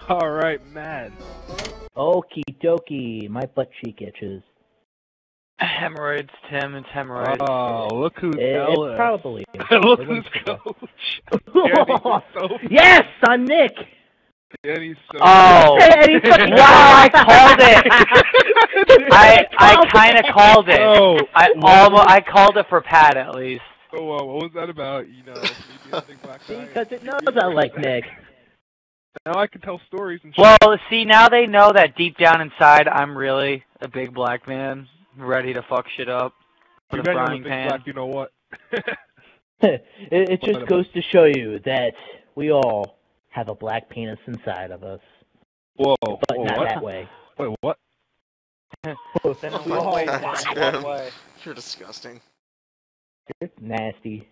Alright, man. Okie dokie, my butt cheek itches. Hemorrhoids, Tim. It's hemorrhoids. Oh, look who's It, jealous. it's probably. look who's coach. Danny's so yes, on Nick. Danny's so Oh. Hey, fucking- Wow, I called it. I I kind of called it. Oh, I almost I called it for Pat at least. oh, uh, what was that about? You know, me being a big black guy. Because it knows I like Nick. Now I can tell stories and shit. Well, see, now they know that deep down inside, I'm really a big black man, ready to fuck shit up you with a bet you're a frying pan. black, you know what? it, it just goes to show you that we all have a black penis inside of us, Whoa, but whoa, not what? that way. Wait, what? Oh we my always God, want Tim. one way. You're disgusting. You're nasty.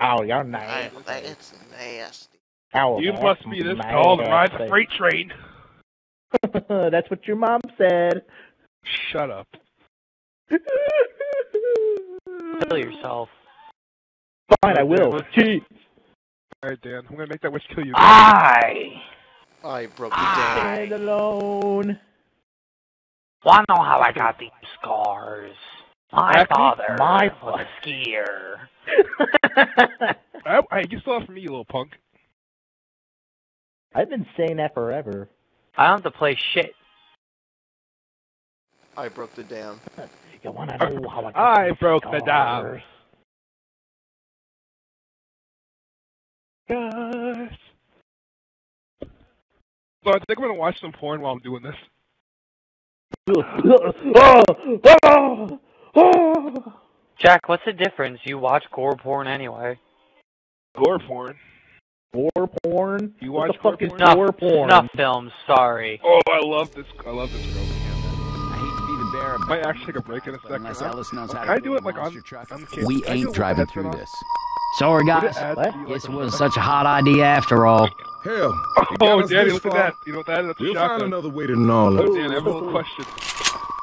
Oh, you're I, nasty. it's nasty. You must be this tall to ride the freight train. That's what your mom said. Shut up. Kill yourself. Fine, I will. Gee. Alright, Dan. I'm gonna make that wish kill you. I I broke the dam. Stand alone. wanna know how I got these scars. My Acne? father My was a skier. I, hey, you still have for me, you little punk. I've been saying that forever. I don't have to play shit. I broke the dam. You wanna know how I got I these broke the dam. scars? Guys. So I think I'm gonna watch some porn while I'm doing this. Jack, what's the difference? You watch gore porn anyway. Gore porn. War porn? You what watch the fuck gore is porn? Snuff, war porn? snuff films, sorry. Oh, I love this. I love this girl. I hate to be the bearer, I might actually take a break in a but second. unless huh? Ellis knows how Can to I build do it like on? monster truck, on the we Can I do it ain't driving through this. Sorry, guys. add What? to you, like, This wasn't such a hot idea after all. Hell, you Oh, us Danny, look at that. You know what that is? That's a We'll find another way to gnaw Oh, it. Danny, I have a little question.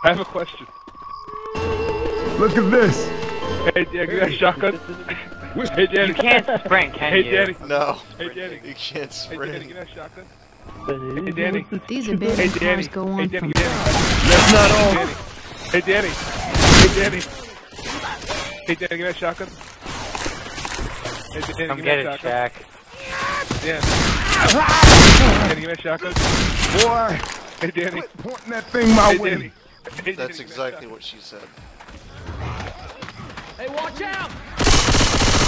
I have a question. Look at this. Hey, Danny, give me that shotgun. Which- Hey, Danny. You can't sprint, can Hey, you? Danny. No. Hey, Danny. You can't Hey, Danny, sprint. give that shotgun. Hey, Danny. These Hey, abandoned Danny. cars go Hey, on Danny. from Danny. That's not all. Hey, Danny. Hey, Danny. Hey, Danny, give me that shotgun. Hey, Danny, Come give me get that it, shotgun. Jack. Dan. Danny, give me that shotgun. Boy, Hey, Danny. quit pointing that thing my Hey, way. Danny. Hey, That's give me that exactly what she said. shotgun. God,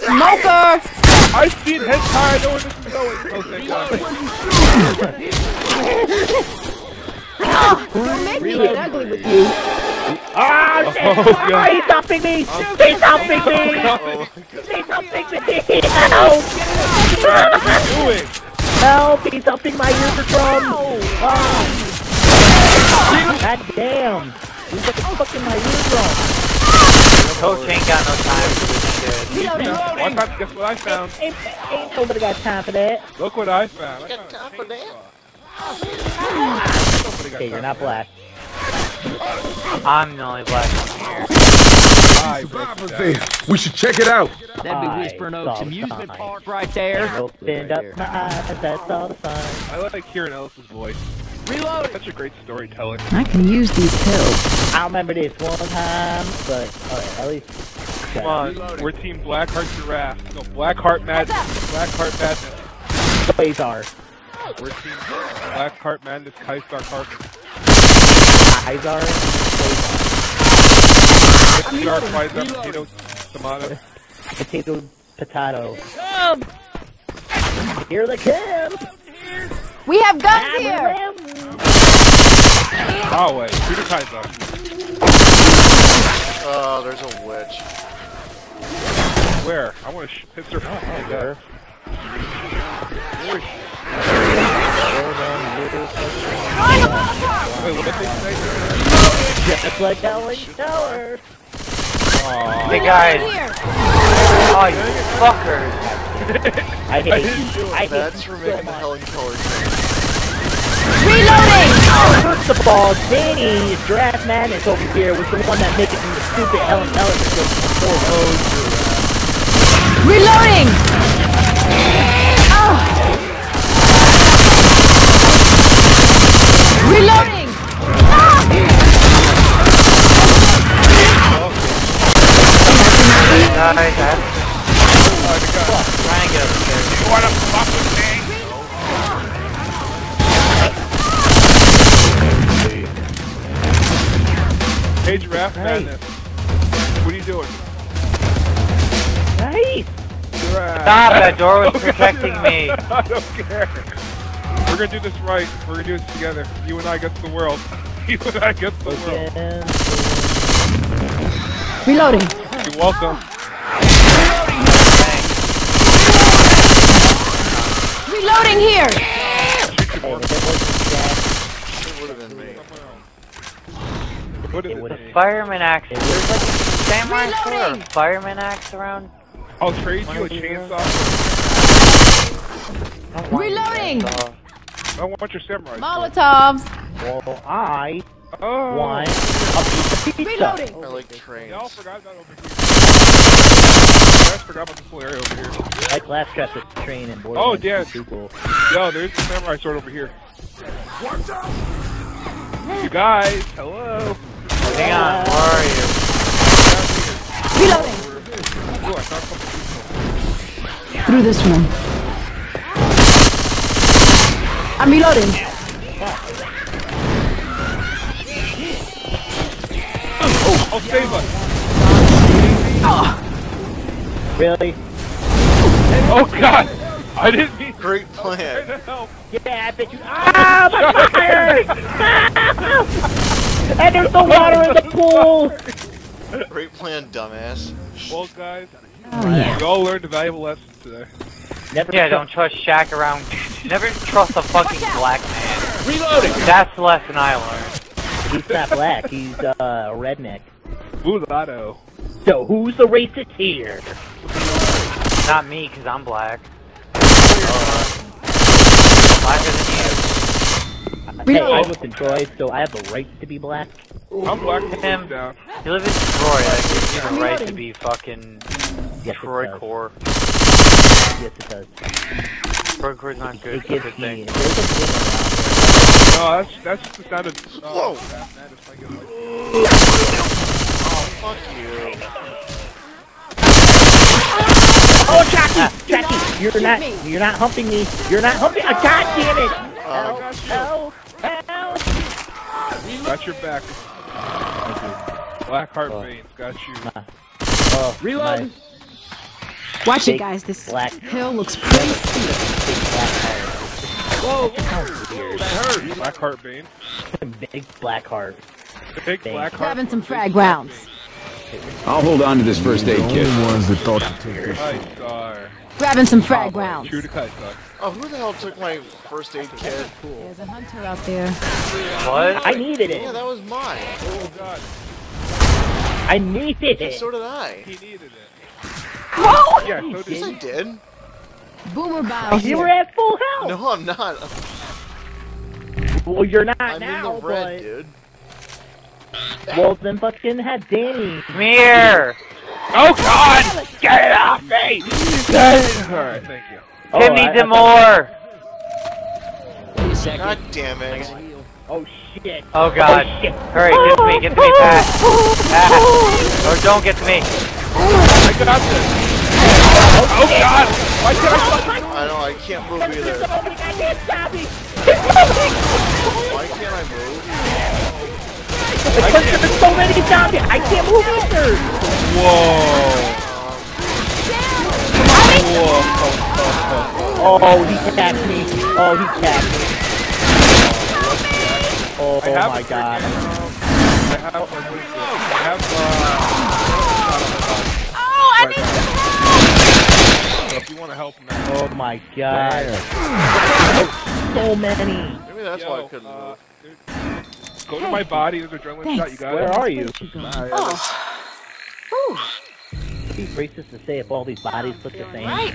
Smoker! I see it head high, I know where this is going. Oh, thank God. Don't make me get ugly with you. Ah, shit! Oh, God. He's stopping me! He's stopping me! Oh. He's stopping me! Help! Do it. Help! He's upping my eardrum! Ah. God damn! He's like fucking my eardrum! Coach ain't got no time for this shit. Reloading. One time, guess what I found? Ain't, ain't nobody got time for that. Look what I found. I Got found a time for that? chainsaw. Nobody got Okay, you're time not for black. I'm the only black one here. that. I broke Survivors that. there. We should check it out. That'd be Whispering Oaks saw Amusement. Park right there. Opened up my eyes, that's all the signs. I like hearing Ellis's voice. Reload. Such a great storyteller. I can use these pills. I remember this one time, but alright, at least. Come on, we're Team Blackheart Giraffe. No, Blackheart Madness. Blackheart Madness. Quasar. We're Team Blackheart Madness. Kaisar Carpenter. Izar. Shark, Quasar, Potato, Tomato. Potato. Potato. Here they come! We have guns I'm here! Hallway, shoot a Kaiser. Oh, there's a witch. Where? I want to hit her. Oh, my God. she? Wait, what did they say? Just like Ellen Tower! Aww. Hey guys! Oh, you fuckers! I hate you. I hate That's you for so making the much. Helen Keller Reloading. Oh, First of all, Danny Draft Madness over here was the one that made it the stupid Ellen Keller joke before those. Reloading. Ah. Reloading. Guys, I have to try and get upstairs. You wanna fuck with me? Hey, Giraffe Madness. What are you doing? Nice. Giraffe. Stop, that door was protecting me. I don't care. We're gonna do this right. We're gonna do this together. You and I against the world. You and I against the world. Reloading. You're welcome. Reloading here. Hey, if it wasn't Jack, It would have been me. What is here! it? would've- Fireman axe. There's like a samurai sword or fireman axe around. I'll trade One you a of these chainsaw. I don't want Reloading. that, I want your samurai. sword. Molotovs. well, I Oh. want a piece of pizza. Reloading. I like trains. Y'all forgot about over here. You guys forgot about this whole area over here. Like last trap the train and board. Oh, yeah. Too cool. Yo, there's the samurai sword over here. You guys, hello. Hang on, where are you? Reloading. Ooh, I found something. Through this one. I'm reloading. Oh, save us. Ah. Really? Oh God, I didn't mean Great plan. help. Yeah, bitch. you- Ah, my fire! and there's the water in the pool. Great plan, dumbass. Well, guys, Oh yeah. you all learned a valuable lesson today. Never Yeah, don't trust Shaq around. Never trust a fucking black man. Reloading. That's the lesson I learned. He's not black. He's uh, a redneck. Mulatto. So who's the racist here? Not me, because I'm black. Uh, Blacker than Hey, I Reload. live in Troy, so I have the right to be black. I'm black from Him. you. You live in Detroit, that gives you the right to be fucking Yes, Troy core. Yes, it does. Troy core's not good. It It's a gives me. thing. There's a winner No, that's that's just the sound of. Whoa. Oh, that, that is like, like, Oh, fuck you. Oh, Jackie! Jackie, you're not. me. You're not humping me. You're not humping. Uh, God damn it! Oh, Help! Help! Help! got your back. BlackHeart Banes, got you. Oh, Reload. nice. Watch Big it, guys. This black- hill looks pretty steep. Big black heart. Whoa. Weird. That hurt. BlackHeart Bane. Big black heart. Big Vein. black heart. Grabbing some frag rounds. I'll hold on to this first aid kit. ones that thought Kaisar. Grabbing some frag rounds. True to Kaisar. Oh, who the hell took my first aid kit? There's a hunter out there. What? I needed it. Yeah, that was mine. Oh God, I needed it. So did I. he needed it. Whoa! Yeah, so did Yes, I didn't. Boomer bow. Oh, You were at full health. No, I'm not. Well, you're not I'm now, in the red, dude. But well, then fucking have Danny. Come here! Oh God! Get it off me! Alright, thank you. Oh, Hit I- me I some more! God damn it. Oh shit. Oh god. Oh, shit. Hurry, get to me, get to me fast. Fast. Or don't get to me. I got this. Oh God! Why can't I fucking I know, I can't move either. Oh my goddamn zombie! Why can't I move? Because there's so many zombies, I can't move either. Whoa! Oh, he tapped me. Oh, he tapped me. Oh, I have my a god. I have, what is it? I have, uh, Oh, I need some so if you want to help him out. Oh my god. Oh, so many. Maybe that's why I couldn't uh, move. Dude, Go to my body. There's adrenaline shot. You got Where it. are you? Oh. Whew. It'd be racist to say if all these bodies look the same. Right.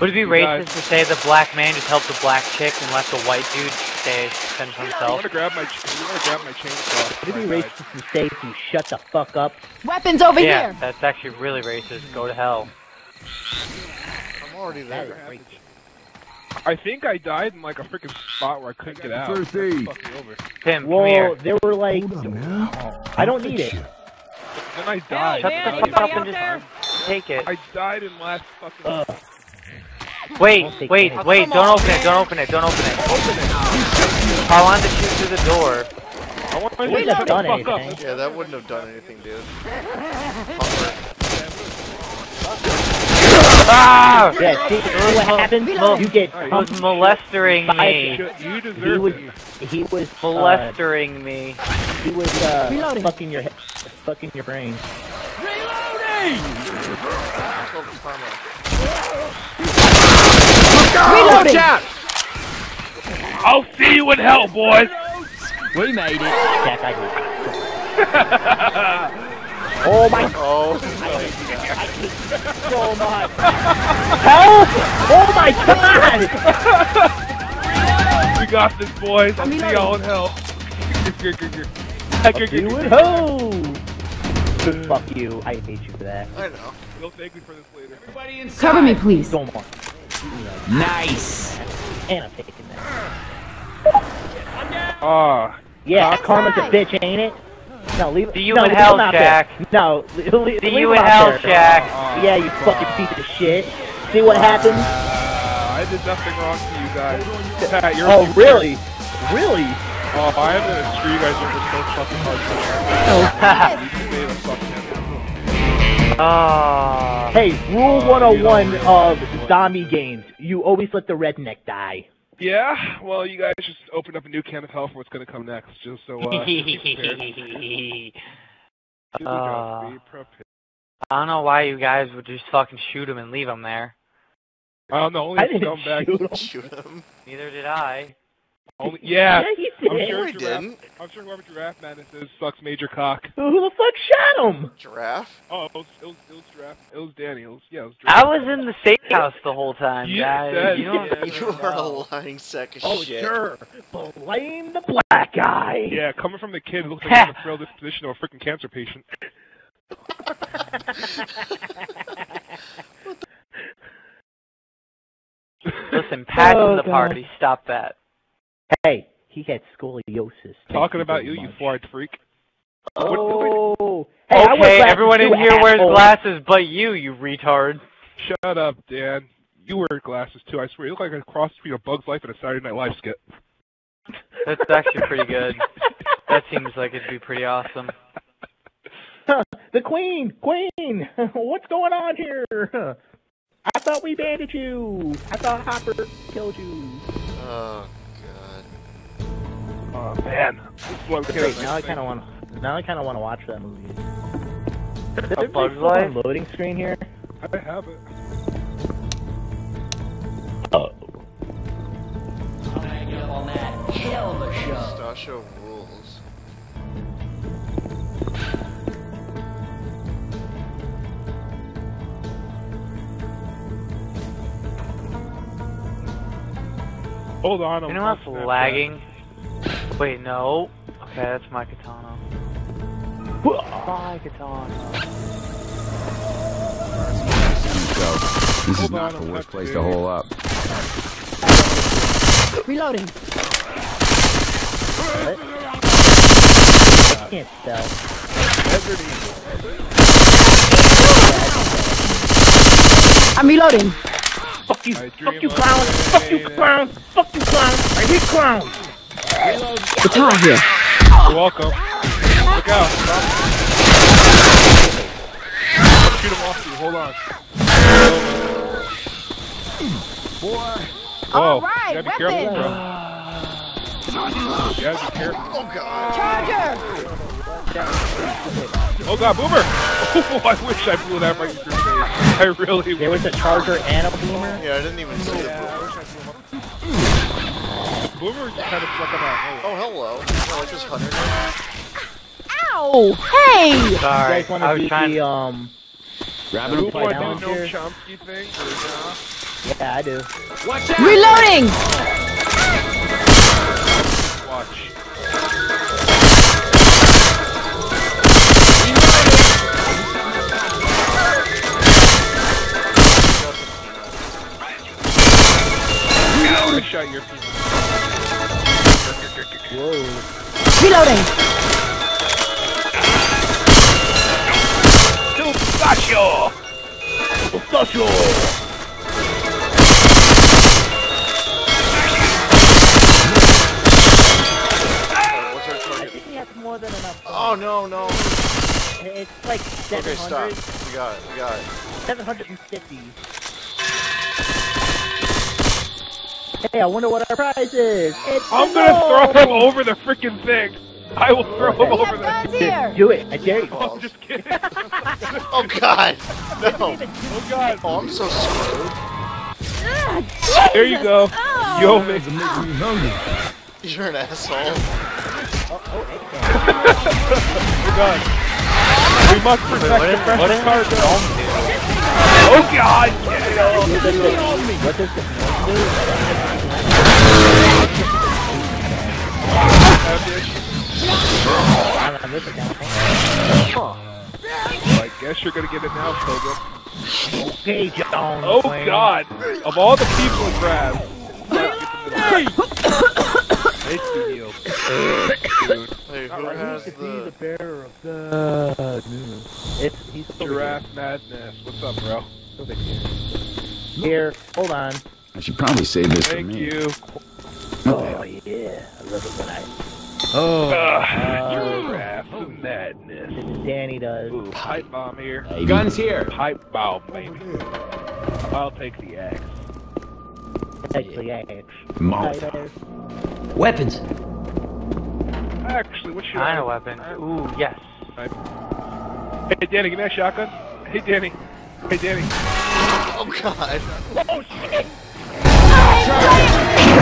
Would it be You racist guys- to say the black man just helped the black chick and left the white dude stay fend for You himself? want to grab my? You want to grab my chainsaw? Would It'd be racist to say if you shut the fuck up. Weapons over Yeah, here. that's actually really racist. Go to hell. I'm already there. Is racist. I think I died in like a freaking spot where I couldn't get out. First That's aid. fucked me over. Tim, come Well, here. there were like. on, I don't need it. Then I died. Shut I the died. fuck up and just take it. I died in last fucking. Ugh. Wait, Don't take wait, any. wait! Don't open it! Don't open it! Don't open it! I wanted to shoot through the door. I want to Wouldn't have the done fuck up. anything. Yeah, that wouldn't have done anything, dude. Ah! Yeah, see, see what happens? Mol- You get He was molestering me. Shit, You He was. it. He was. Uh, Molestering me. he was uh, Reloading. fucking your, fucking your brain. It's called karma. Reloading. I'll see you in hell, boys. We made it. Jack, I Oh my Oh, so much. Help! Oh my god! We got this, boys. I'll see reloading. y'all in hell. You would ho! Fuck you. I hate you for that. I know. You'll thank me for this later. Cover me, please. So much. Nice. And I'm taking that. Ah, Yeah, karma's a bitch, ain't it? No, leave See you no, in leave hell, him out Jack. There. No, leave, leave See leave you him in out hell, there. Jack. Yeah, you fucking piece of shit. See what happens? uh, I did nothing wrong to you guys. Pat, you're Oh, really? Really? Oh, I am gonna screw you guys over so fucking hard. You made a fucking Ah. Hey, rule Oh, 101 you of zombie games. You always let the redneck die. Yeah, well, you guys just opened up a new can of hell for what's gonna come next, just so, uh, be prepared. Here we go. Uh, Be. I don't know why you guys would just fucking shoot him and leave him there. I don't know, only I a didn't scumbag. shoot him. Shoot him. Neither did I. Only, yeah, Yeah, he I'm sure, No, he giraffe, didn't. I'm sure whoever Giraffe Madness is sucks major cock. Who the fuck shot him? Giraffe. Oh, it was, it was, it was Giraffe. It was Danny. It was, yeah, it was I was in the safe house the whole time, You guys. said- You don't yeah. You are a lying sack of Oh, shit. sure. Blame the black guy. Yeah, coming from the kid who looks like he's in the frail disposition of a freaking cancer patient. Listen, Pat's Oh, in the God. party. Stop that. Hey, he had scoliosis. Talking Thank about you, very you much. four-eyed freak. Oh. Hey, I okay, everyone in too, here wears asshole. glasses, but you, you retard. Shut up, Dan. You wear glasses too. I swear, you look like a cross between a Bug's Life and a Saturday Night Live skit. That's actually pretty good. That seems like it'd be pretty awesome. The queen! Queen! What's going on here? I thought we banded you! I thought Hopper killed you. Oh god. Oh man, this is what I'm Great, getting. now I kinda wanna now I kinda wanna watch that movie. Is there Bug's still Life? loading screen here? I have it. Oh. Stasho rules. Hold on. You I'm know on what's Snapchat. lagging? Wait, no. Okay, that's my katana. My katana. So, this is not the worst not place to hole up. Reloading. I can't spell. Desert Eagle. I'm reloading. Fuck you! Fuck you, clown! Fuck you, clown! Fuck you, clown! I hate clowns! Guitar here. You're welcome. Look out. Stop. Shoot him off you. Hold on. Whoa. All right, you gotta be careful, weapons. bro. You gotta be careful. Oh god. Charger. Oh god, boomer! Oh, I wish I blew that right in your face. I really There was a charger and a boomer? Yeah, I didn't even see Yeah, I the wish I blew him up. Boomer just kind of snuck him out. Oh, hello. Oh, I just hunted him. Ow! Hey! You Sorry, guys want I to was do trying. the um? Grab Who him. Fight wanted down the Noam here. Chompski thing? Or, Yeah, I do. Watch out. Reloading! watch. I shot your people. Whoa. Reloading! Pistachio! What's our I think he has more than enough. Oh, no, no. It's like 700. Okay, stop. We got it. We got it. 750. Hey, I wonder what our prize is. It's I'm gonna throw him over the freaking thing! I will throw him over the Guns here! Do it. I dare you. I'm just kidding. Oh, God. No. oh god. Oh, I'm so screwed. Ah, There you go. Oh. Yo, man. You're an asshole. Oh, oh, hey, Oh god. We must protect What the is, precious what is cargo. Gnome do? Oh god! What does the I guess you're gonna get it now, Pilgrim. Okay, John. Oh Wayne. god! Of all the people to grab, Nice to heal. Dude, Hey, who Alright, has who could be the the... bearer of good news? It's he's over giraffe madness. What's up, bro? Here. Over here. Here, hold on. I should probably save this for Thank me. you. Oh yeah, I love it when I. Oh, uh, giraffe madness. Danny does. Ooh, pipe bomb here. Guns here. Pipe bomb, baby. I'll take the axe. Actually, axe. Molotov. Weapons. Actually, what's your Kind of weapons. Ooh, yes. Hey, Danny, give me that shotgun. Hey, Danny. Hey, Danny. Oh, God. Really?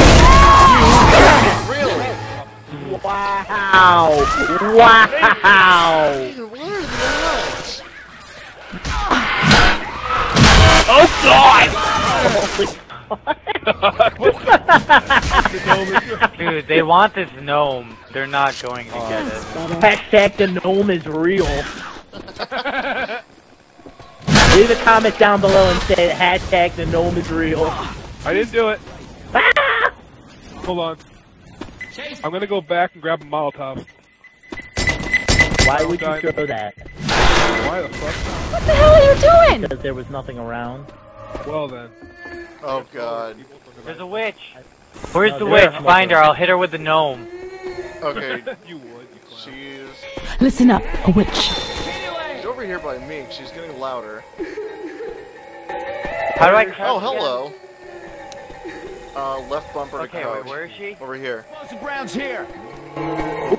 Wow! Wow! Dude, what are the odds? Oh, God! Dude, they want this gnome. They're not going to get it. Hashtag the gnome is real. Leave a comment down below and say hashtag the gnome is real. I didn't do it. Ah! Hold on. I'm gonna go back and grab a Molotov. Why would you throw that? Why the fuck? What the hell are you doing? Because there was nothing around. Well then. Oh, God. There's a witch. Where's No, the witch? I'm Find her. I'll hit her with the gnome. Okay, you would, you clown. she's... Listen up, a witch. She's over here by me. She's getting louder. How do I? Oh, hello. Uh, left bumper to Okay, wait, where is she? Over here. Explosive rounds here.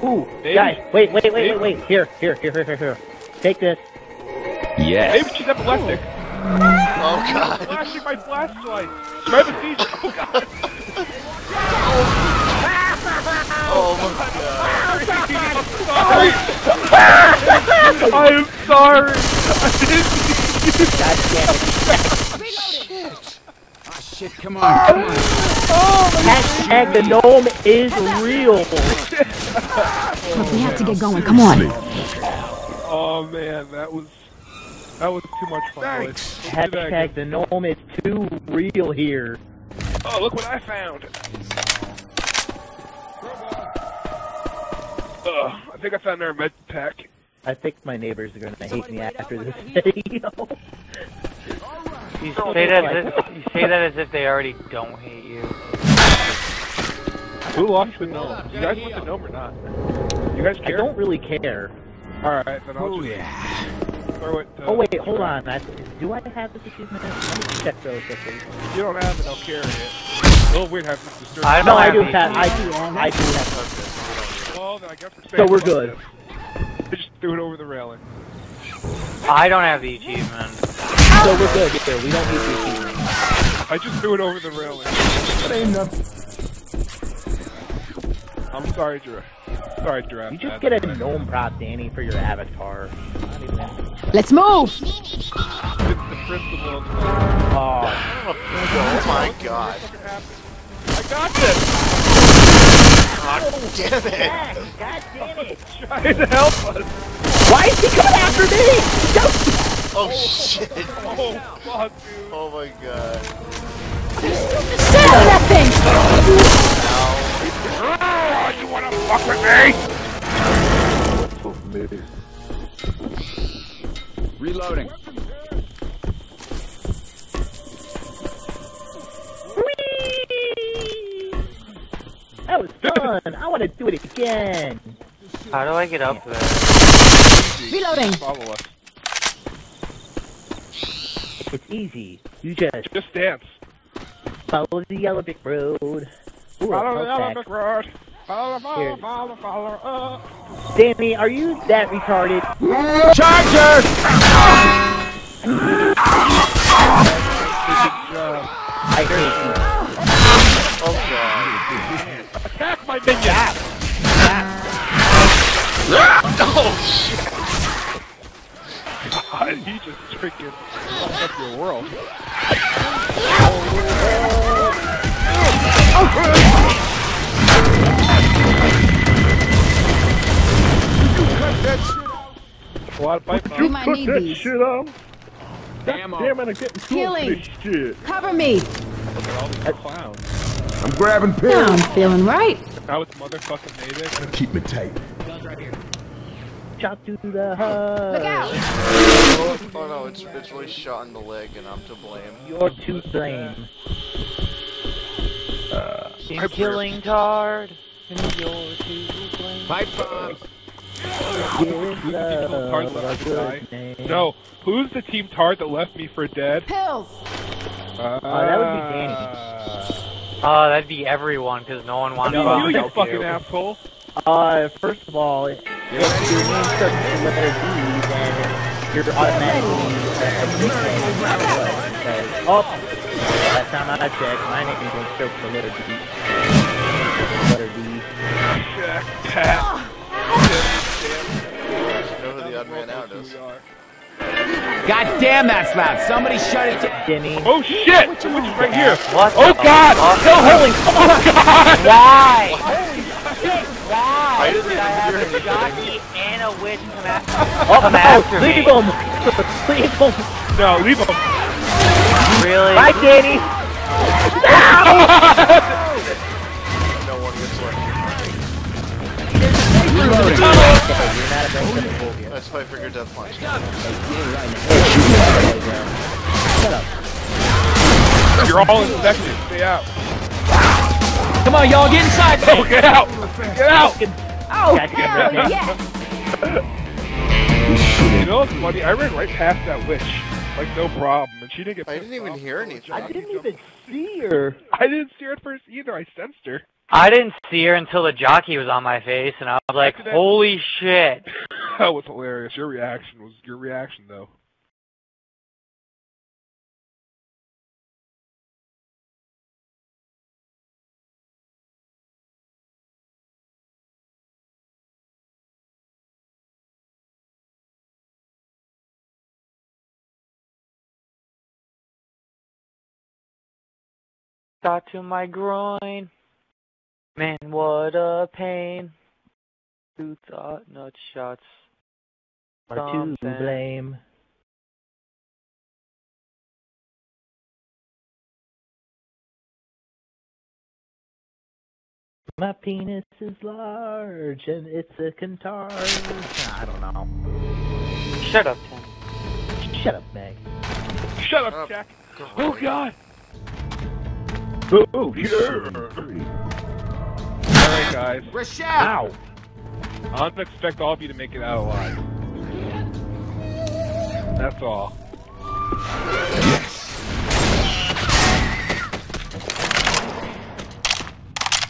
Ooh, Maybe. guys, wait, wait, wait, Maybe. wait, wait. Here, here, here, here, here, here. Take this. Yes. Maybe she's epileptic. Oh, God. Flashing my flashlight. She might have seizure. Oh god. Oh, my God. I am sorry. I didn't. God damn it. Shit, come on, come on. Hashtag the gnome is real. Look, we have to get going. Come on. Oh man, that was that was too much fun. boys. Let's do that Hashtag the gnome is too real here. Oh, look what I found. Ugh, I think I found our med pack. I think my neighbors are gonna hate me after this video. Oh, You say that as if, you say that as if they already don't hate you. Who lost the gnome? You guys want the gnome or not? You guys care? I don't really care. Alright, then I'll Oh, just yeah. throw it. Uh, Oh wait, hold on. I, do I have this achievement? Let me check really quickly. If you don't have it, I'll carry it. Oh, weird, have this disturbed. I No, don't I have do have. I do. I do have. Well, then I guess we're So we're good. just threw it over the railing. I don't have the achievement. So we're good. Here, we don't need the achievement. I just threw it over the railing. I'm sorry, Giraffe. Sorry, Giraffe. You just get a gnome prop, Danny, for your avatar. Let's move! It's the principle of the Oh, Oh my god. I got this! God damn it. God damn it! Trying to help us! Why is he coming after me? Don't- Oh shit. Oh, fuck, dude. Oh my god. Settle that thing! Ah, you wanna fuck with me? Reloading. Whee! That was fun. I want to do it again. How do I get up there? Reloading! Follow us. It's easy. You just Just dance. follow the yellow brick road. Ooh, Follow the yellow brick road. Follow, follow, Here. follow, follow, uh. Danny, are you that retarded? Charger! I hate you. Oh god. Attack my minion! Oh shit. God, he just freaking fucked up your world. A lot of pipe We might need these. Shit on. Ammo. Damn it, I'm getting too Healing. this shit. Cover me! all these clowns. I'm grabbing Now pills. I'm feeling right. Now it's motherfucking Mayday. Keep me tight. Shot to the heart. Look out! Oh, oh no, it's it's really shot in the leg and I'm to blame. You're to blame. I'm killing Tard. And you're to blame. Pipe bombs. Give Tard left a to die. No, who's the team Tard that left me for dead? Pills! Uh, that would be Danny. Oh, that'd be everyone, because no one wants No, to You, fucking you fucking you. asshole. Uh, first of all, if your name starts with the letter D, then you're automatically a nickname. Because, oh, last time I checked, my nickname don't start with the letter D. Letter D. Jack, Pat. know who the odd man out is. God damn, that's loud. Somebody shut it down. Denny. Oh shit! Which is right here? What Oh god! fuck? Kill Holy! Oh god! Why? Why I didn't I have a jockey and a witch come, a- Oh, come no, after leave me? him! leave him! No, leave him. Really? Bye, Danny! No one gets left. Reloading. You're not a break the phobia. Let's fight for your death punch. Shut up. You're all infected. Stay out. Come on, y'all, get inside. Oh, get out! Get out! Oh, God hell damn it. yes! You know what's funny? I ran right past that witch. Like, no problem. And she didn't get I didn't even off. hear anything. I didn't even see her. I didn't see her at first either. I sensed her. I didn't see her until the jockey was on my face, and I was like, holy shit. That was hilarious. Your reaction was your reaction, though. Got to my groin. Man, what a pain. Two thought nut shots. Or to blame. My penis is large and it's a Kentaro. I don't know. Shut up, Tim. Shut up, Meg. Shut up, Up. Jack. Oh God. Oh, yeah. All right, guys. Rochelle! Ow. I don't expect all of you to make it out alive. That's all.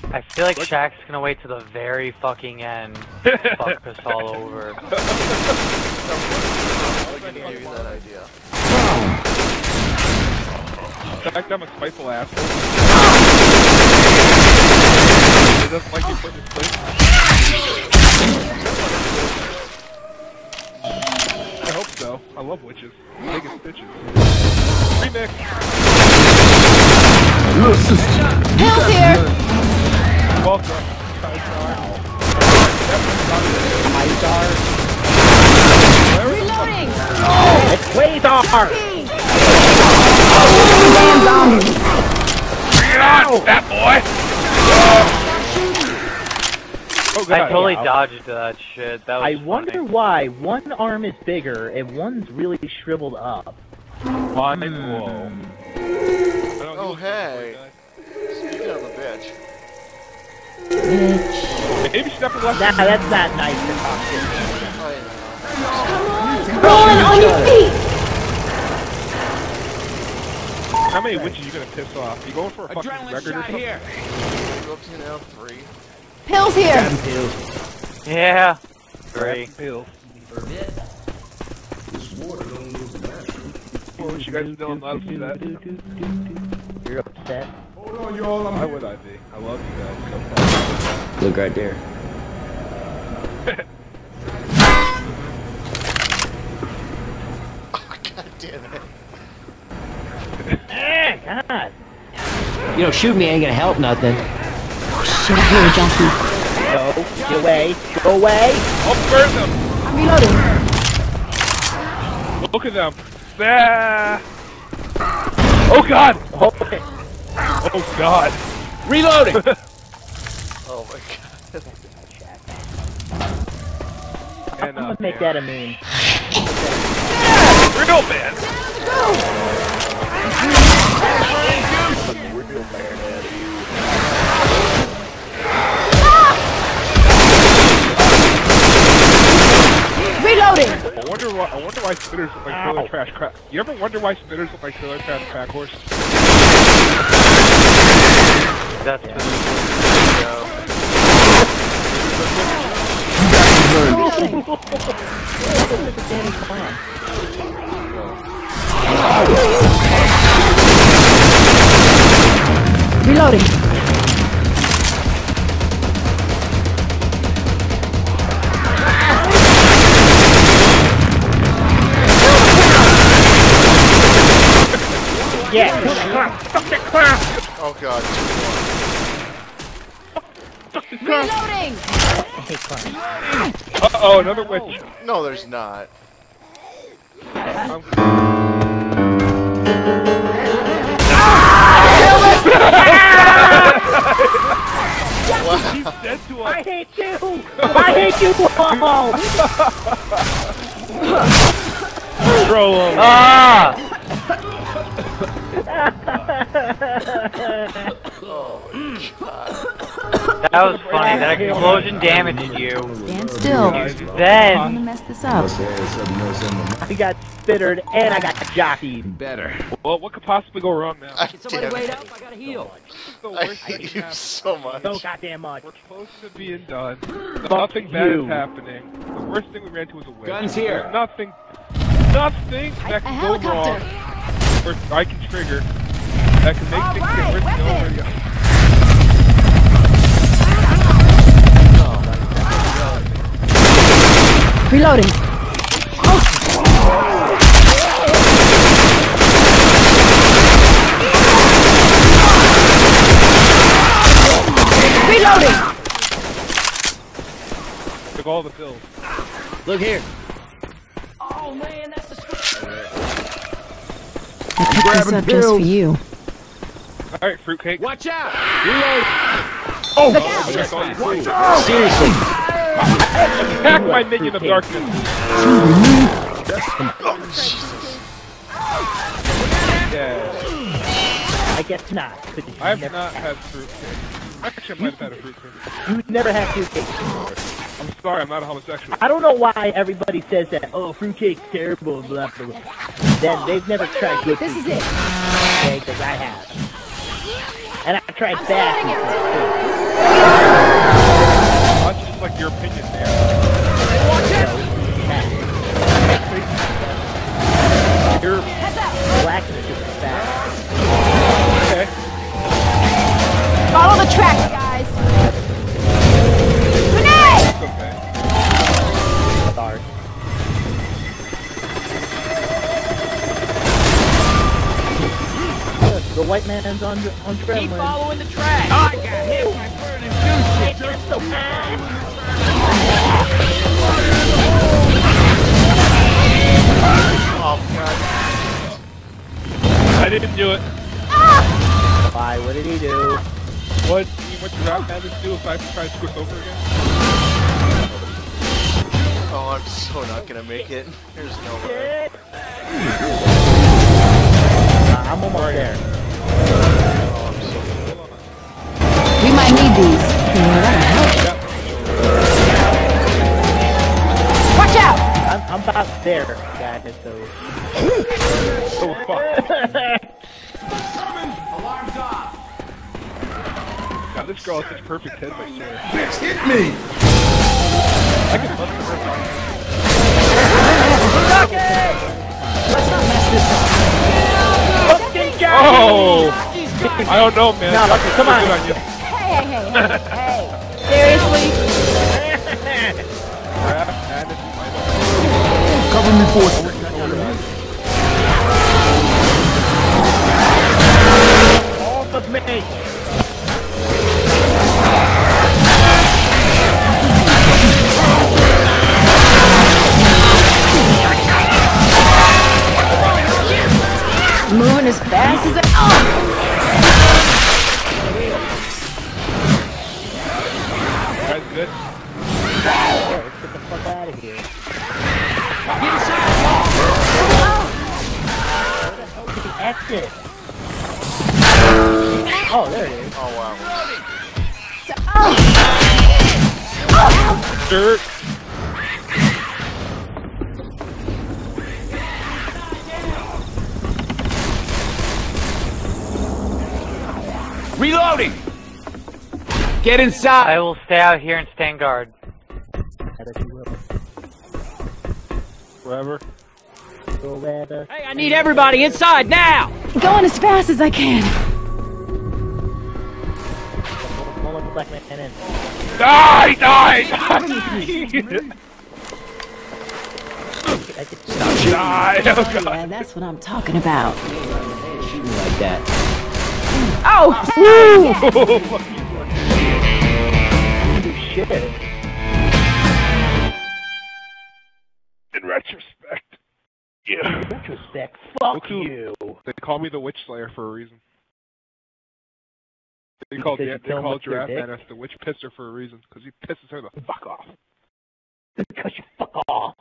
I feel like Shaq's gonna wait to the very fucking end. Fuck us all over. I can give you that idea fact I'm a spiteful asshole. It doesn't like you putting his place I hope so. I love witches. Biggest bitches. Remix! Hill's here! Welcome, Kaisar. Kaisar. Reloading! Oh, it's Quasar! damn zombies. On, boy. Oh, I totally yeah. dodged that shit. That was I funny. wonder why one arm is bigger and one's really shriveled up. One. Mm. Oh, hey. Speaking of a bitch. Bitch. Maybe left. Nah, that's not nice to talk to. Come on! Rolling on your feet! How many witches you gonna piss off? You going for a fucking Adrenaline record or something? here. Go up to now three. Pills here. Yeah. Three. Pills. Well, you guys still allowed to do that? You're upset. Why would I be? I love you guys. Look right there. Oh, god damn it. God. You know, shoot me ain't gonna help nothing. Oh, shit, I hear a junkie. No. Get away. Go away. Oh, burn them! I'm reloading. Look at them. Ah. Oh god! Oh, Oh god! Reloading. Oh my god. I'm gonna uh, make that a meme. Real man! Reloading. I wonder why. I wonder why spitters look like trailer trash crap. You ever wonder why spitters look like trailer trash crack horse? That's the go. Reloading. Yeah. Oh god. Reloading. Uh oh, another witch. No, there's not. He's dead to I hate you. I hate you all. Throw him. Ah! That was funny. That explosion damaged you. Stand still. I'm Then gonna mess this up. I got spittered and I got jockeyed. Better. Well, what could possibly go wrong now? I damn it. up, I gotta heal. The I hate you so much. So goddamn much. We're close to being done. Nothing bad you. is happening. The worst thing we ran into was a witch. Guns here. There's nothing, nothing that A can go helicopter. wrong, or I can trigger, that can make things get worse than Reloading. Reloading. Took all the pills. Look here. I picked this up just for you. Alright, fruitcake. Watch out. Oh! I saw you. Seriously. Attack my minion of darkness. Yeah. I guess not. But I have never, not had fruitcake. Actually, I might have had a fruitcake. you never had fruitcake. I'm sorry, I'm not a homosexual. I don't know why everybody says that. Oh, fruitcake's terrible. Blah blah. blah. Then they've never tried good This is it. Okay, because I have. And I tried bad fruitcake That's just like your opinion, man. You're too. Blackness is bad. okay. Follow the tracks, guys. Grenade! Okay. Sorry. The white man's on on Keep adrenaline. following the track. Ah, I got hit by burning goose shit. It's so bad. Oh god. I didn't do it. Why? What did he do? What you me what Giraffe Bandits do if I try to squish over again? Oh, I'm so not gonna make it. There's no way. Uh, I'm almost there. I'm, I'm about there, guys, so... Oh, fuck. God, this girl has such perfect head by Sarah. Bitch, hit me! I can bust her down. Fucking guy! Oh! I don't know, man. No, Chuck come on. on you. Hey, hey, hey, hey. Cover me for a second. Off of me! Moving as fast as I. Oh! Wow. Dirt. Reloading! Get inside! I will stay out here and stand guard. That if. Wherever. Hey, I need everybody inside now! Going as fast as I can. Pull up the black man in. Die! Die! Die! I get Die! Oh, God. Yeah, that's what I'm talking about. like that. Oh! Shit. In retrospect. Yeah. In Retrospect. Fuck Goku. you. They call me the Witch Slayer for a reason. They call, Did they, call Giraffe the Witch Pisser for a reason, because he pisses her the fuck off. Because you fuck off.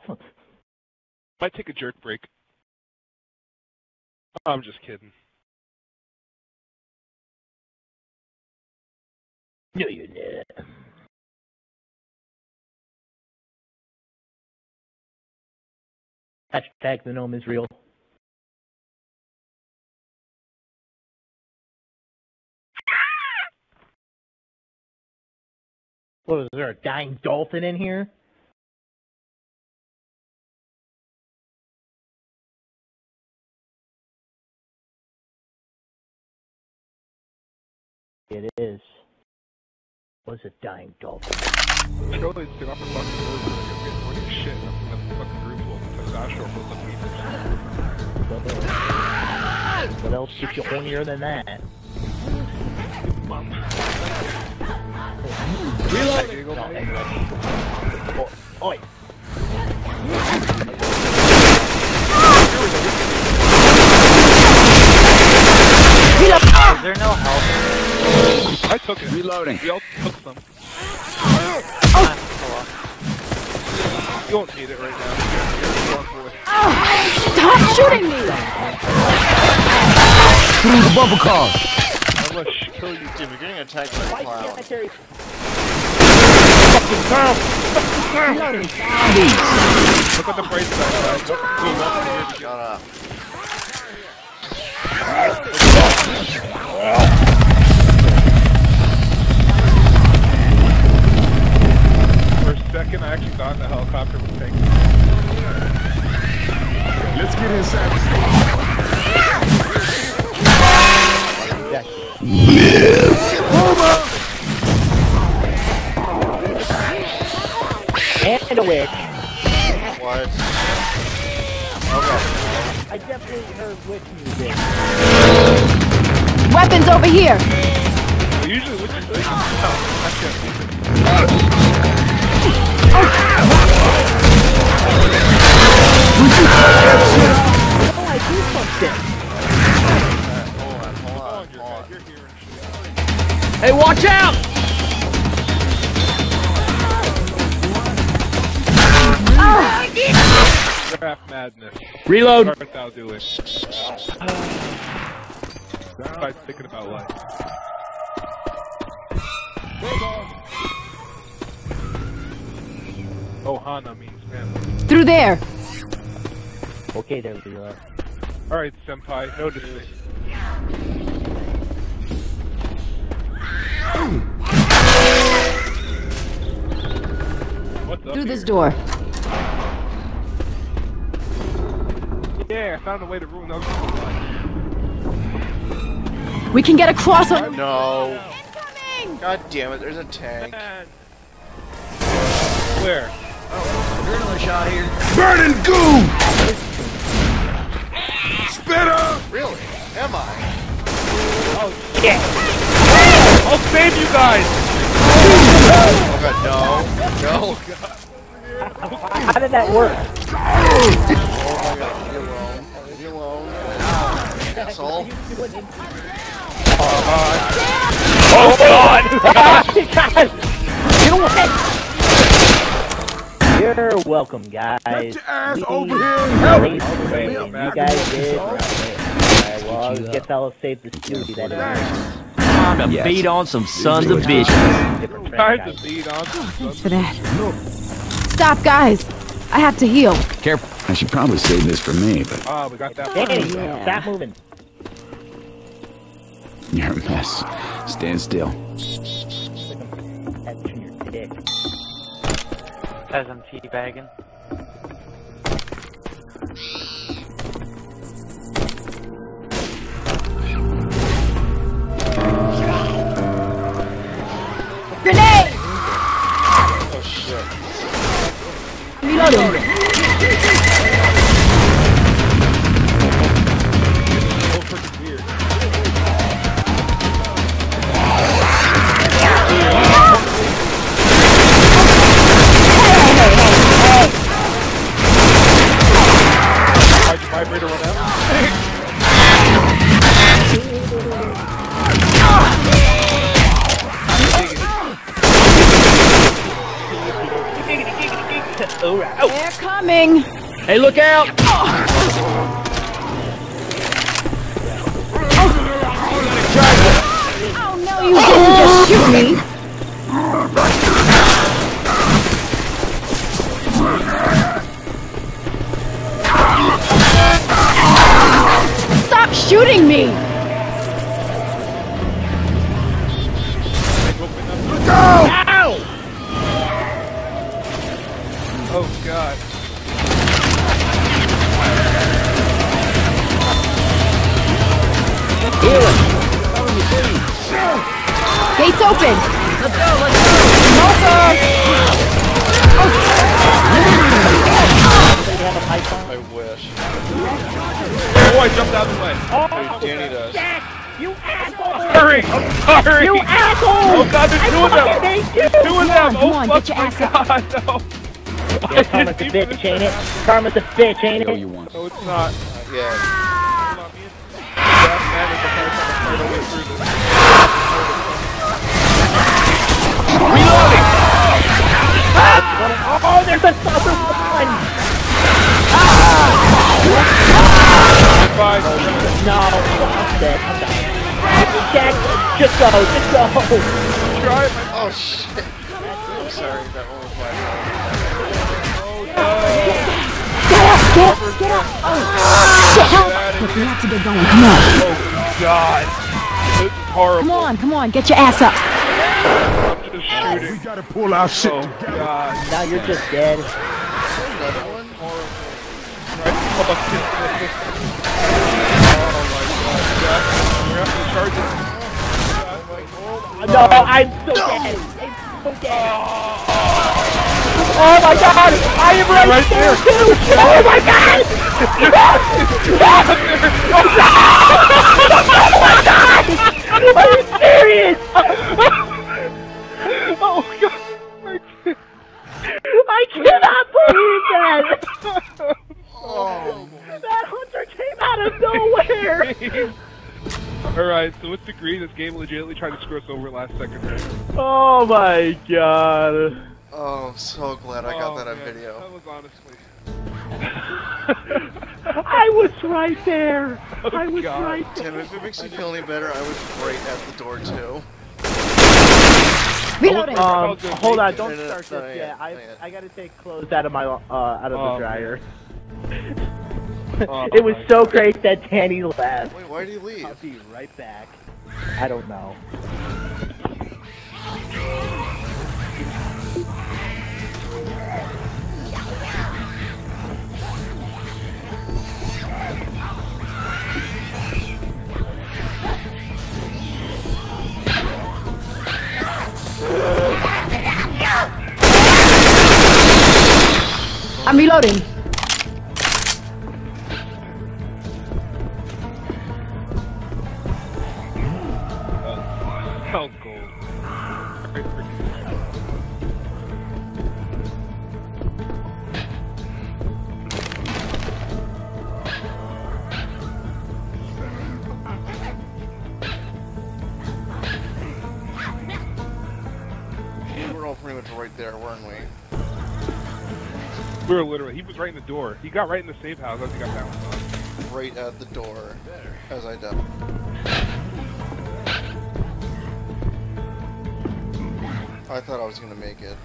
Might take a jerk break. I'm just kidding. No, you didn't. Hashtag the gnome is real. What was there a dying dolphin in here? It is. Was a dying dolphin. Surely it's off the fucking road and you're getting horny as shit. and I'm gonna fucking group full of testosterone for the meters. What else gets you hornier than that? Giggle, No, Oh, oi. Is there no help? I took it. Reloading. We all took some. You don't need it right now. You're, you're a. Stop shooting me! Through the bumper car. I'm gonna kill you. Dude, we're getting attacked by a White clown. sanitary. Look at the bright side, guys. Shut up. For a second, I actually thought the helicopter was taking. Let's get inside. And What? I definitely heard witch music. Weapons over here! Usually, what you think? No, actually, Oh, I do something. Hey, watch out! Giraffe Madness. Reload. Start thou doing. Try thinking about life. Oh, Ohana means family. Through there. Okay, there we go. Alright, Senpai, notice me. What's up Through this here? door. Yeah, I found a way to ruin those. We can get across on. No. God damn it, there's a tank. Where? Oh, adrenaline shot here. Burning goo! Spitter! Really? Am I? Oh, shit. Yeah. I'll save you guys! Oh god, no. No. How did that work? Oh my god, leave alone. Leave alone. Asshole. Oh god! Get away! You're welcome, guys. Get your ass We- over here! Please, Hey, you guys did. Alright, well, I guess I'll save the Stewie that is Time to beat on some sons of bitches. Time to beat on. Thanks for that. Stop, guys. I have to heal. Careful. I should probably save this for me, but Ah, we got that. Danny, Yeah. stop moving. you're a mess. Stand still. Touching your dick. As I'm teabagging. Grenade! Oh shit. Reloading. Why'd Hey, look out! Karma's a bitch, ain't Go it? you want. No, it's not. Yeah. Hold on, me and Jack Madden are trying to fight our way through this. Oh, there's another one! Bye. No, I'm dead. I'm done. Jack, just go, just go. Try it, my- Oh shit. I'm sorry, that one was my fault. Get, get up. Oh, shit! Help! Look, we have to get going. Come on. Oh god. This is horrible. Come on, come on. Get your ass up. I'm just shooting. We gotta pull our shit Oh together. god. Now you're just dead. Another one? Right? Oh my god. Jack, you're after the charges. No, I'm so dead. I'm so dead. Oh Oh my god! I am right, Right there, there. too! Oh my god! oh my god! Are you serious? Oh god. I cannot believe that! That hunter came out of nowhere! Alright, so with degree, this game legitimately tried to screw us over last second. Right? Oh my god. Oh, I'm so glad I got Oh, that on man, video. That was honestly. I was right there. I was God. right there. Tim, if it makes you feel any better, I was right at the door too. Reloading. Um, hold on, don't start No, this no, yet. yeah, I. I gotta take clothes out of my uh out of Oh, the dryer. Oh, it was so God. great that Danny left. Wait, why did he leave? I'll be right back. I don't know. I'm reloading. Sounds cool. Were literally, he was right in the door. He got right in the safe house as he got down. Right at the door as I died. I thought I was gonna make it.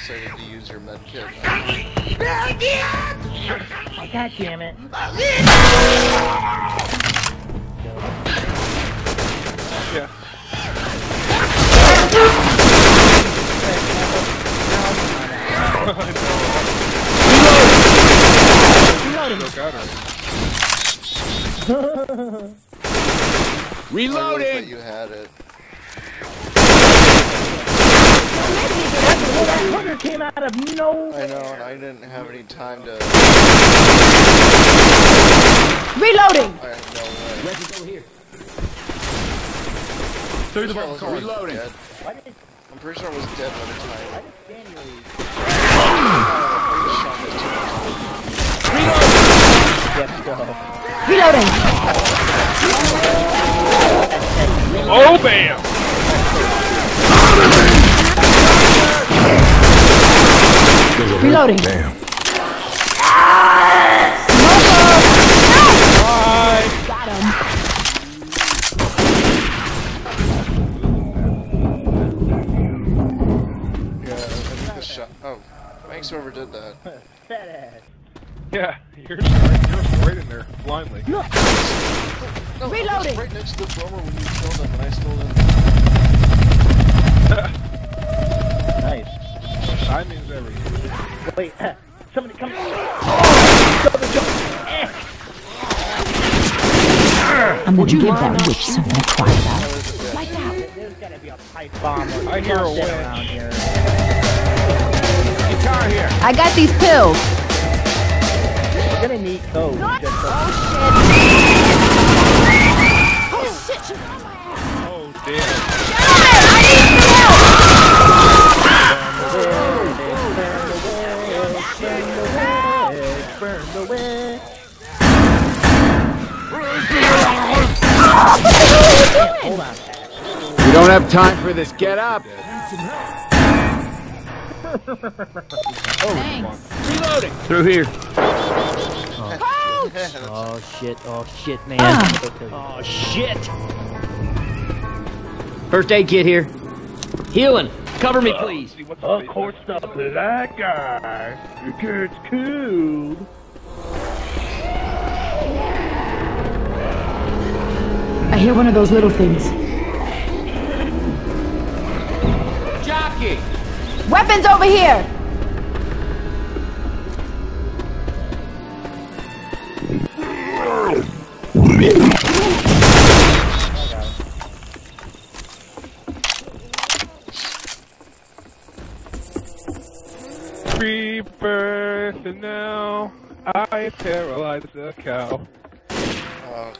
Decided to use your med kit. Oh, God damn it. Yeah. Still got her. I realized you had it. That hooker came out of no. I know, and I didn't have any time to. Reloading. I have no way. Reggie's over here. Through the I bubble was car. already Reloading. Why did, I'm pretty sure I was dead by the time. did Danny leave? I shot me too. Let's. Reloading. Oh, bam! Reloading. Got I got these pills. We're gonna need code. Just so- Oh shit! Oh, damn. I need some help. Burn the witch. Hold on. You don't have time for this. Get up. Thanks. Reloading. Through here. Oh shit, oh shit, man. Ah. Oh, shit. First aid kit here. Healing. Cover me, please. See what's the Of face course, the black guy gets killed. I hear one of those little things. Jockey. Weapons over here. And now I paralyze the cow. Oh,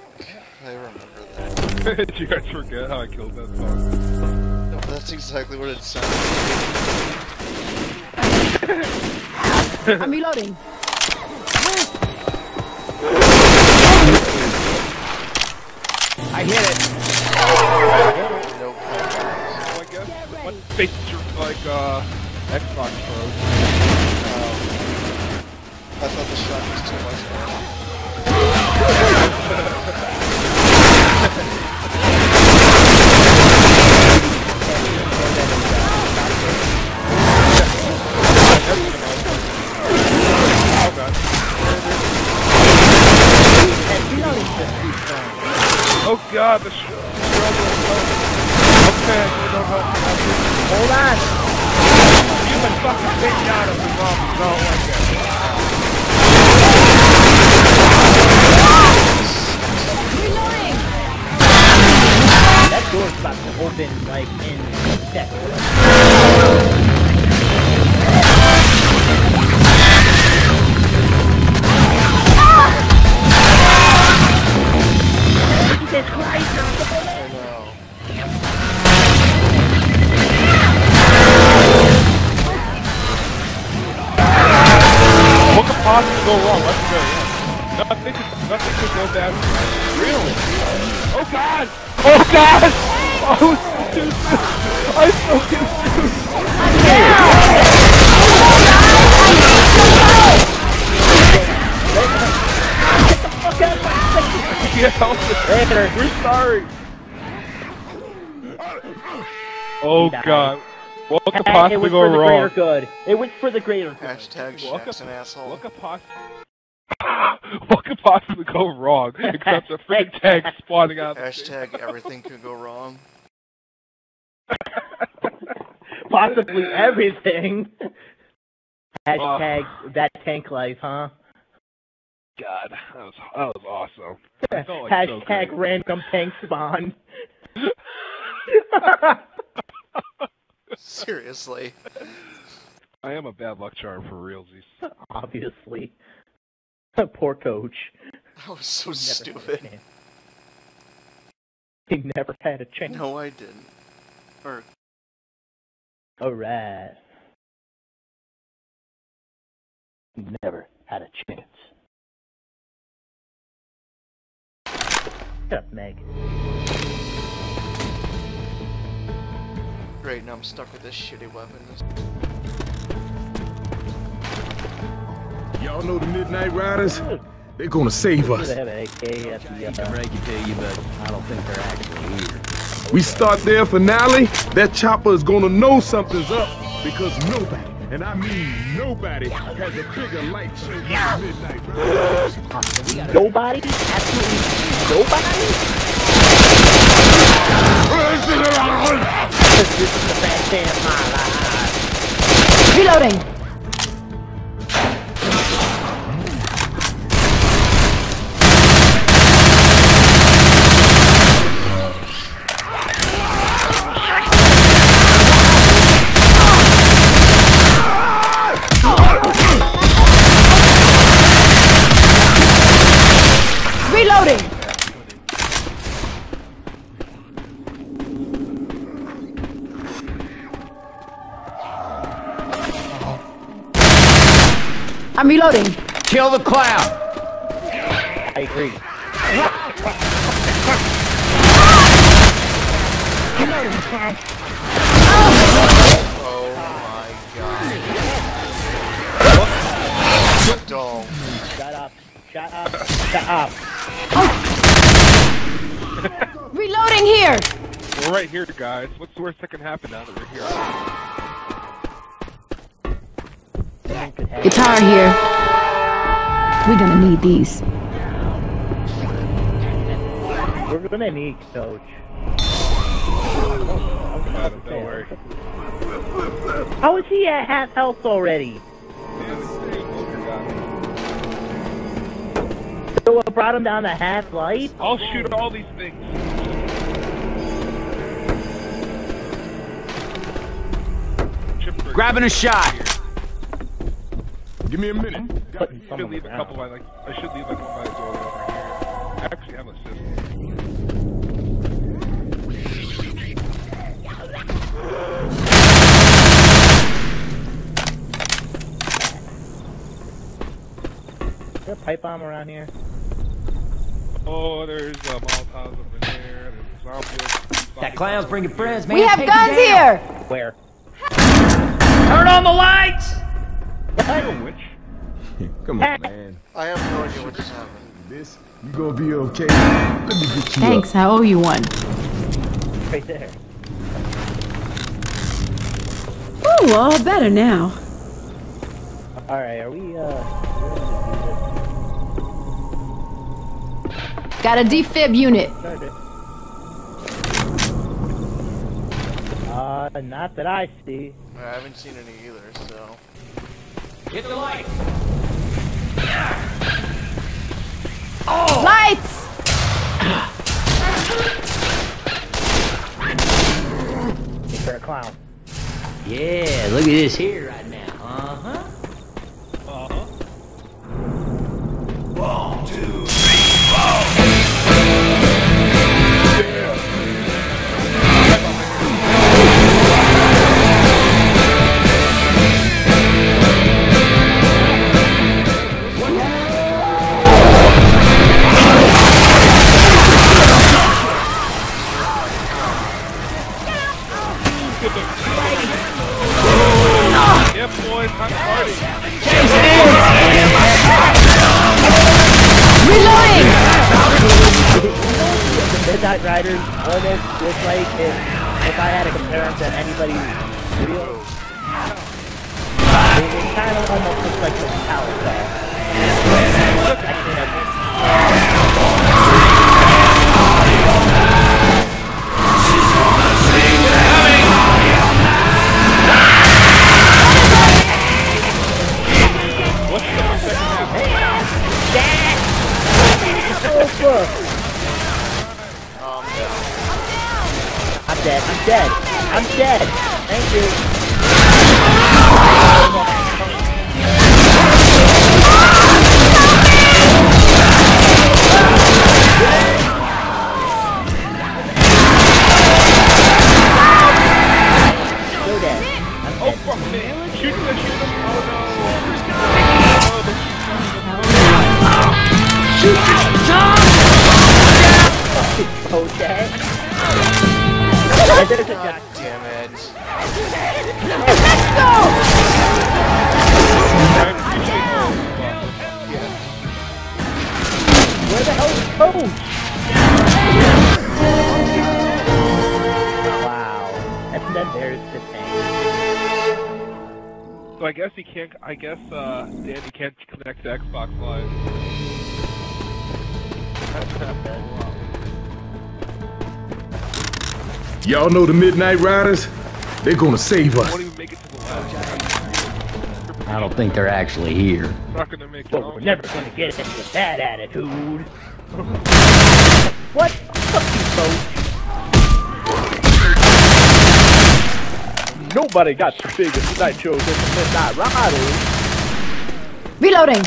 I remember that. Did you guys forget how I killed that song? No, that's exactly what it sounded I'm reloading. I hit it. like. Nope. So I guess what feature like uh Xbox Pros? I thought the shot was too much. Oh god. Oh god, the I so too soon. Yeah, Later. we're sorry. Oh died. god. What could Hey, it possibly was go for the wrong? greater good. It was for the greater good. Hashtag What Shaq's could- an asshole. What could possibly what could possibly go wrong except a freaking tank spawning out? of the Hashtag everything could go wrong. Possibly everything. Hashtag oh. that tank life, huh? God, that was that was awesome. I like Hashtag great. random tank spawn. Seriously. I am a bad luck charm for realsies. Obviously. Poor coach. That was so Never had a stupid. He never had a chance. No, I didn't. Or Alright. He never had a chance. Shut up, Meg. great, now I'm stuck with this shitty weapon. Y'all know the Midnight Riders? They're gonna save Should us. have an AK at the, uh, Break it to you, but I don't think they're actually here. We start their finale, that chopper is gonna know something's up because nobody, and I mean nobody, has a bigger light show than the Midnight Riders. Nobody? Absolutely nobody? this is the best day of my life. Reloading. Reloading. Reloading. Kill the clown! I agree. Oh my god. Don't. Shut up. Shut up. Shut up. Reloading here. We're right here, guys. What's the worst that can happen now that we're here? Something could. Guitar here. We're gonna need these. We're gonna need coach. God, don't worry. How is he at half health already? So what brought him down to half life? I'll shoot all these things. Grabbing a shot. Give me a minute. Putting I should leave them a couple by like I should leave like one by the door over here. I actually have a system. Is there a pipe bomb around here? Oh, there's uh, Molotovs over there. There's zombies. That clown's bringing friends, man. We have Take guns here! Where? Turn on the lights! Come on, man. I have no idea what just happened. This, you gonna be okay. Let me get you Thanks, I owe you one. Right there. Ooh, all better now. Alright, are we, uh... Got a defib unit. Start. Uh, not that I see. I haven't seen any either, so. Hit the lights! Lights! Is there a clown? Yeah, look at this here right now. Uh-huh. Yeah, Midnight Riders almost look like if, if I had to compare them to anybody real. It, it kind of almost looks like the Metallica. What's the second half? dead. I'm dead. I'm dead. Thank you. I guess uh, Danny can't connect to Xbox Live. Y'all know the Midnight Riders? They're gonna save us. Won't even make it to the last. I don't think they're actually here. Not gonna make it. But we're never gonna get it with that attitude. what? Fuck you, Coach. Nobody got the biggest night shows in the Midnight Riders. Reloading!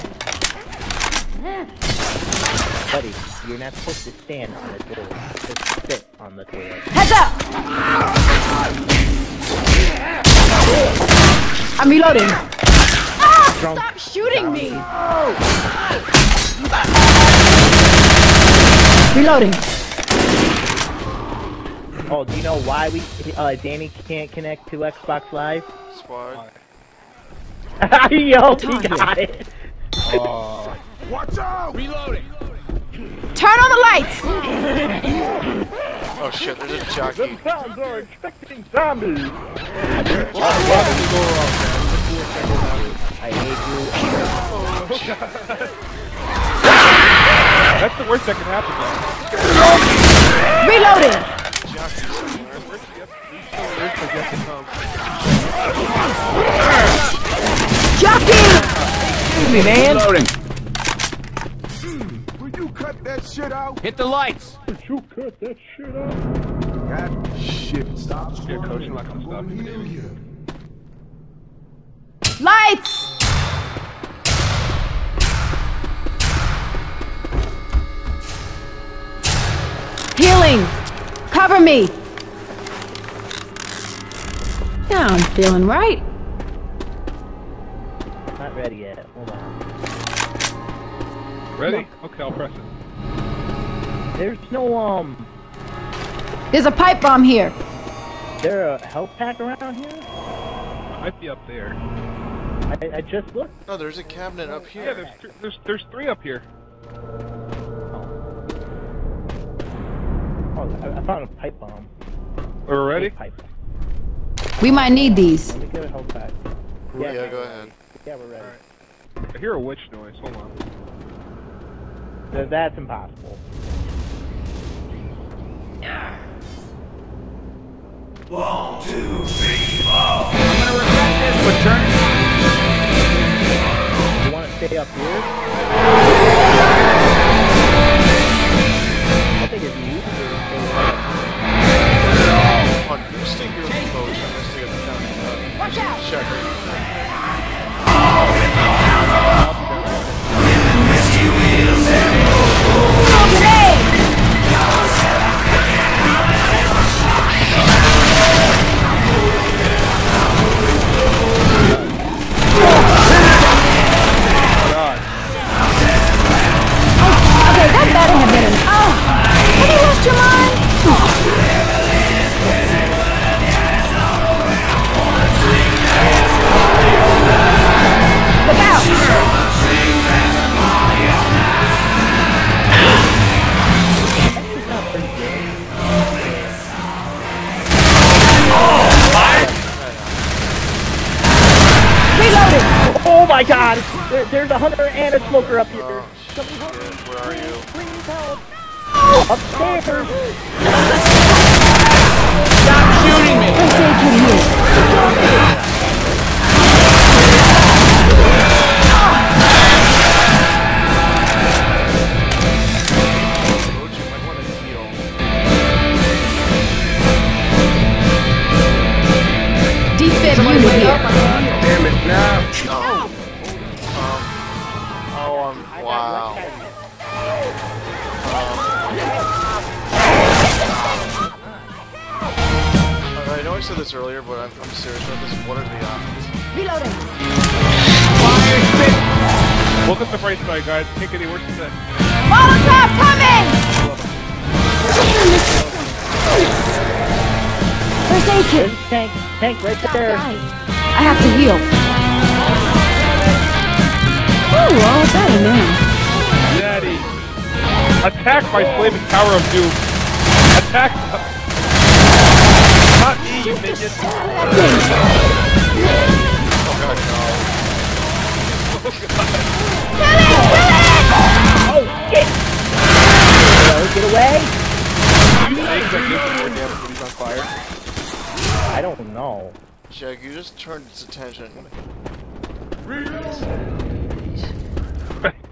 Buddy, you're not supposed to stand on the door. You're supposed to sit on the door. Heads up! I'm reloading. Ah! Stop shooting me! Reloading. Oh, do you know why we uh, Danny can't connect to Xbox Live? Squad. Yo, he got it. Watch out! Turn on the lights! Oh shit, there's a jockey. Sounds are expecting zombies. I hate That's the worst that can happen though. Reloading! Jackie! Excuse me, man. Loading. Will you cut that shit out? Hit the lights. Will you cut that shit out? That shit. Stop. You're coaching like I'm stopping you. Lights! Healing! Cover me! Now I'm feeling right. Not ready yet. Hold on. Ready? Okay, I'll press it. There's no um. There's a pipe bomb here. There a health pack around here? Might be up there. I, I just looked. No, there's a cabinet up Yeah, here. there's th- there's there's three up here. Oh, I, I found a pipe bomb. We're ready? Pipe. We might need these. Let me get a health pack. Yeah, go ahead. Yeah, we're ready. I hear a witch noise. Hold on. Th- That's impossible. You want to stay up here? I think it's Watch out! Checker.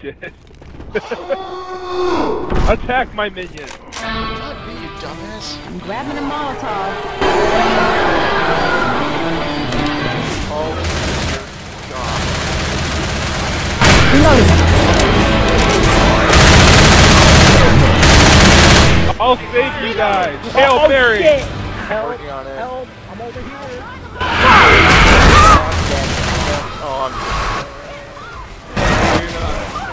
Did. Attack my minion. Not me, you dumbass. I'm grabbing a Molotov. Oh, dear God. Reloading. I'll save you guys. Hail oh, Mary. Shit. Help! Working. Help! I'm over here. Oh, I'm.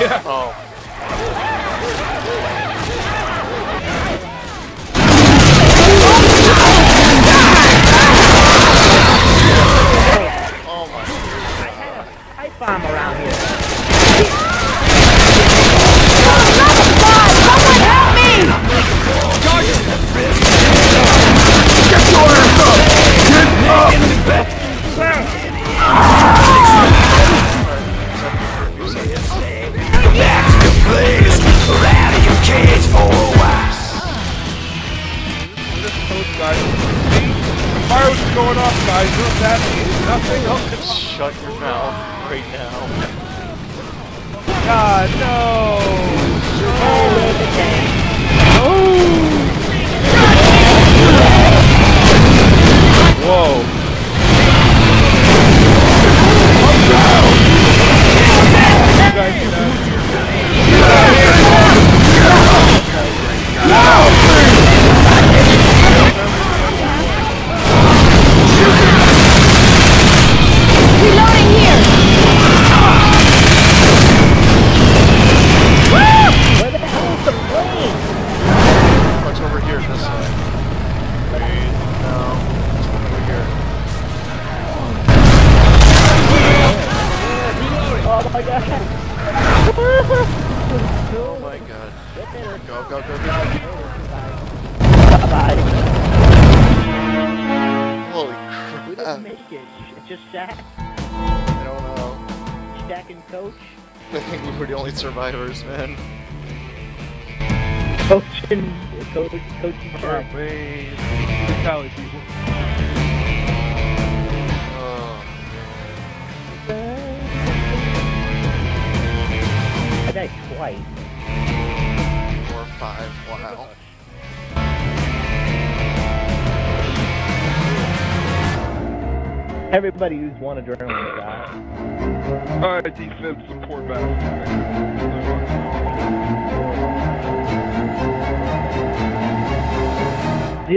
you. Oh. My. Pipe bomb around here. Someone help me! kids for a while. Fire was going off, guys. Look that nothing. Else. Shut your mouth right now. God, no! Oh. Whoa!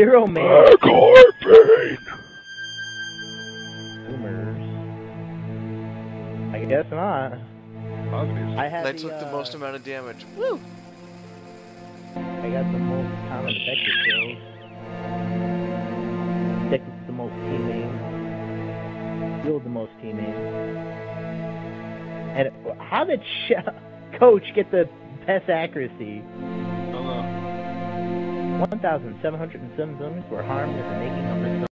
Zero man. pain. Boomers. I guess not. Obviously. I had I the, took the uh, most amount of damage. Woo! I got the most common infected kills. Stick with the most teammates. Killed the most teammates. And how did Sh- Coach get the best accuracy? Hello. 1,707 civilians were harmed in the making of the